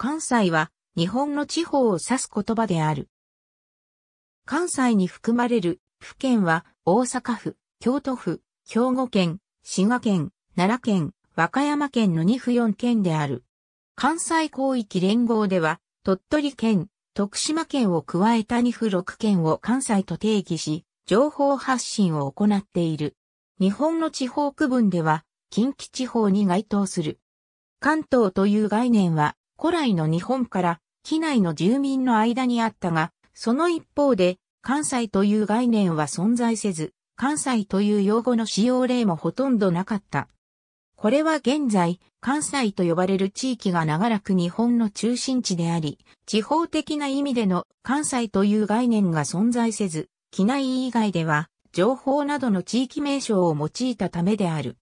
関西は日本の地方を指す言葉である。関西に含まれる府県は大阪府、京都府、兵庫県、滋賀県、奈良県、和歌山県の2府4県である。関西広域連合では、鳥取県、徳島県を加えた2府6県を関西と定義し、情報発信を行っている。日本の地方区分では、近畿地方に該当する。関東という概念は、古来の日本から機内の住民の間にあったが、その一方で、関西という概念は存在せず、関西という用語の使用例もほとんどなかった。これは現在、関西と呼ばれる地域が長らく日本の中心地であり、地方的な意味での関西という概念が存在せず、機内以外では、情報などの地域名称を用いたためである。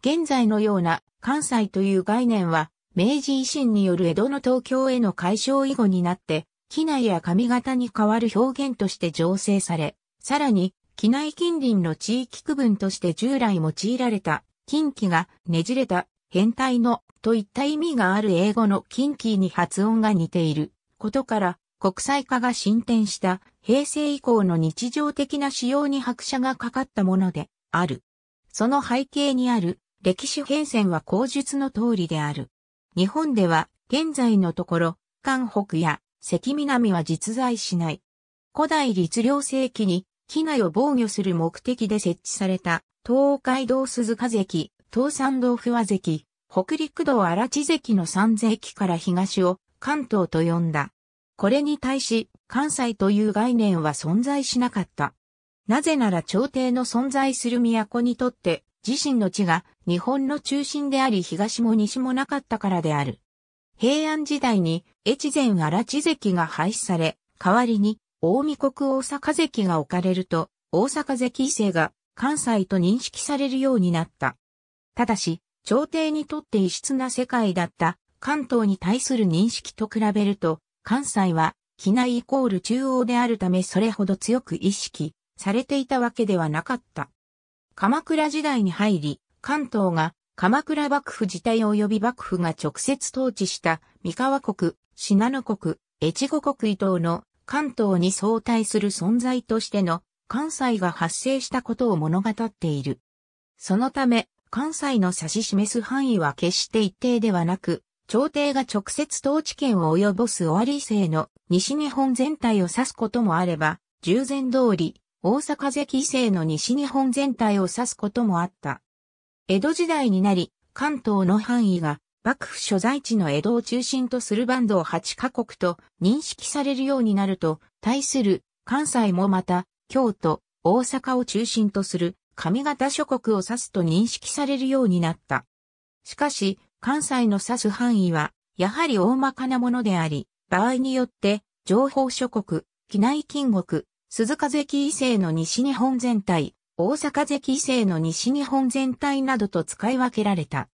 現在のような関西という概念は、明治維新による江戸の東京への解消以後になって、機内や上方に変わる表現として醸成され、さらに、機内近隣の地域区分として従来用いられた近畿がねじれた変態のといった意味がある英語の近畿に発音が似ていることから国際化が進展した平成以降の日常的な使用に拍車がかかったものである。その背景にある歴史変遷は口述の通りである。日本では現在のところ、関北や関南は実在しない。古代律令世紀に機内を防御する目的で設置された東海道鈴鹿関、東山道不和関、北陸道荒地関の三関から東を関東と呼んだ。これに対し、関西という概念は存在しなかった。なぜなら朝廷の存在する都にとって自身の地が日本の中心であり東も西もなかったからである。平安時代に越前荒地関が廃止され、代わりに大見国大阪関が置かれると、大阪関異性が関西と認識されるようになった。ただし、朝廷にとって異質な世界だった関東に対する認識と比べると、関西は、機内イコール中央であるためそれほど強く意識されていたわけではなかった。鎌倉時代に入り、関東が鎌倉幕府自体及び幕府が直接統治した三河国、信濃国、越後国伊東の関東に相対する存在としての関西が発生したことを物語っている。そのため、関西の指し示す範囲は決して一定ではなく、朝廷が直接統治権を及ぼす終わり制の西日本全体を指すこともあれば、従前通り、大阪関制の西日本全体を指すこともあった。江戸時代になり、関東の範囲が幕府所在地の江戸を中心とするバンドを8カ国と認識されるようになると、対する関西もまた京都、大阪を中心とする上方諸国を指すと認識されるようになった。しかし、関西の指す範囲は、やはり大まかなものであり、場合によって、情報諸国、機内近国、鈴鹿関異性の西日本全体、大阪関異性の西日本全体などと使い分けられた。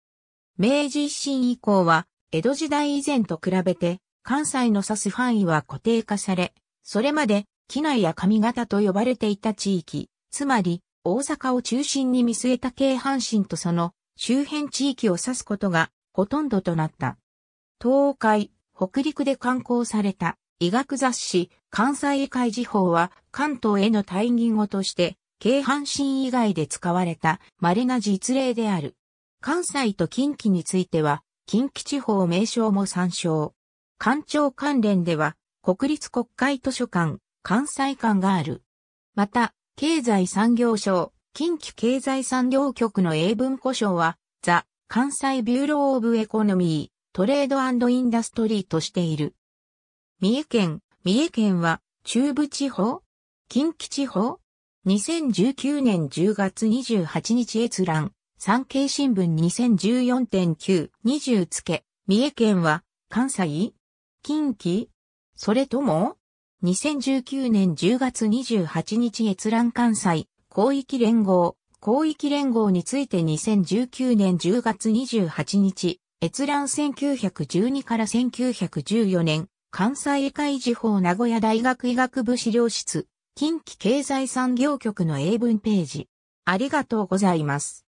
明治維新以降は、江戸時代以前と比べて、関西の指す範囲は固定化され、それまで機内や上方と呼ばれていた地域、つまり大阪を中心に見据えた京阪神とその周辺地域を指すことがほとんどとなった。東海、北陸で刊行された医学雑誌関西医会時報は関東への対義語として京阪神以外で使われた稀な実例である。関西と近畿については近畿地方名称も参照。官庁関連では国立国会図書館、関西館がある。また、経済産業省、近畿経済産業局の英文呼称は、 The Kansai Bureau of Economy, Trade Industry としている。三重県、三重県は、中部地方近畿地方 ?2019 年10月28日閲覧、産経新聞2014.9、20付、三重県は、関西近畿それとも2019年10月28日閲覧関西広域連合広域連合について2019年10月28日閲覧1912から1914年関西医会時報名古屋大学医学部資料室近畿経済産業局の英文ページありがとうございます。